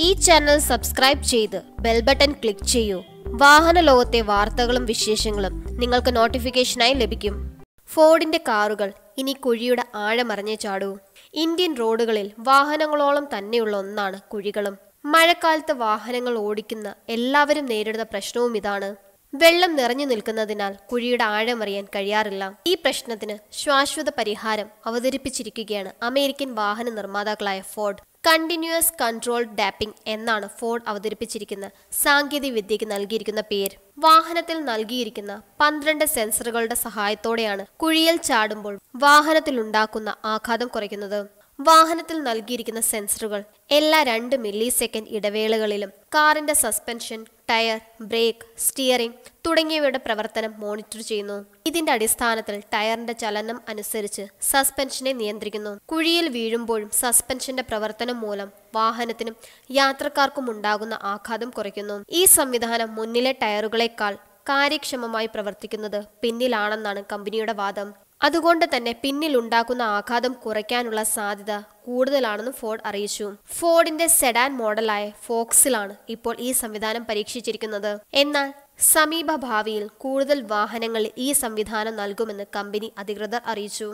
ഈ channel subscribe ചെയ്ത് bell button click ചെയ്യൂ. വാഹന ലോകത്തെ വാർത്തകളും വിശേഷങ്ങളും നിങ്ങൾക്ക് നോട്ടിഫിക്കേഷനായി ലഭിക്കും. ഫോർഡിന്റെ കാറുകൾ ഇനി കുഴിയുടെ ആഴമറിഞ്ഞേ ചാടൂ. ഇന്ത്യൻ റോഡുകളിൽ വാഹനങ്ങളോളം തന്നെയുള്ള ഒന്നാണ് കുഴികളും. മഴക്കാലത്ത് വാഹനങ്ങൾ ഓടിക്കുന്ന എല്ലാവരും നേരിടുന്ന പ്രശ്നവും ഇതാണ്. വെള്ളം നിറഞ്ഞു നിൽക്കുന്നതിനാൽ കുഴിയുടെ ആഴമറിയാൻ കഴിയാറില്ല. ഈ പ്രശ്നത്തിന് ശാശ്വത പരിഹാരം അവതരിപ്പിച്ചിരിക്കുകയാണ് അമേരിക്കൻ വാഹന നിർമ്മാതാക്കളായ ഫോർഡ് കണ്ടിന്യൂസ് കൺട്രോൾ ഡാപ്പിംഗ് എന്നാണ് ഫോർഡ് അവതരിപ്പിച്ചിരിക്കുന്ന സാങ്കേതിക വിദ്യയ്ക്ക് നൽകിയിരിക്കുന്ന പേര്. വാഹനത്തിൽ നൽകിയിരിക്കുന്ന പന്ത്രണ്ട് സെൻസറുകളുടെ സഹായത്തോടെയാണ് കുഴിയിൽ ചാടുമ്പോൾ വാഹനത്തിലുണ്ടാക്കുന്ന ആഘാതം കുറയ്ക്കുന്നത്. വാഹനത്തിൽ നൽകിയിരിക്കുന്ന സെൻസറുകൾ എല്ലാ രണ്ട് മില്ലി സെക്കൻഡ് ഇടവേളകളിലും കാറിന്റെ സസ്പെൻഷൻ ടയർ ബ്രേക്ക് സ്റ്റിയറിംഗ് തുടങ്ങിയവയുടെ പ്രവർത്തനം മോണിറ്റർ ചെയ്യുന്നു. ഇതിന്റെ അടിസ്ഥാനത്തിൽ ടയറിന്റെ ചലനം അനുസരിച്ച് സസ്പെൻഷനെ നിയന്ത്രിക്കുന്നു. കുഴിയിൽ വീഴുമ്പോഴും സസ്പെൻഷന്റെ പ്രവർത്തനം മൂലം വാഹനത്തിനും യാത്രക്കാർക്കും ഉണ്ടാകുന്ന ആഘാതം കുറയ്ക്കുന്നു. ഈ സംവിധാനം മുന്നിലെ ടയറുകളെക്കാൾ കാര്യക്ഷമമായി പ്രവർത്തിക്കുന്നത് പിന്നിലാണെന്നാണ് കമ്പനിയുടെ വാദം. അതുകൊണ്ട് തന്നെ പിന്നിൽ ഉണ്ടാക്കുന്ന ആഘാതം കുറയ്ക്കാനുള്ള സാധ്യത കൂടുതലാണെന്ന് ഫോർഡ് അറിയിച്ചു. ഫോർഡിന്റെ സെഡാൻ മോഡലായ ഫോക്സിലാണ് ഇപ്പോൾ ഈ സംവിധാനം പരീക്ഷിച്ചിരിക്കുന്നത്. എന്നാൽ സമീപ ഭാവിയിൽ കൂടുതൽ വാഹനങ്ങളിൽ ഈ സംവിധാനം നൽകുമെന്ന് കമ്പനി അധികൃതർ അറിയിച്ചു.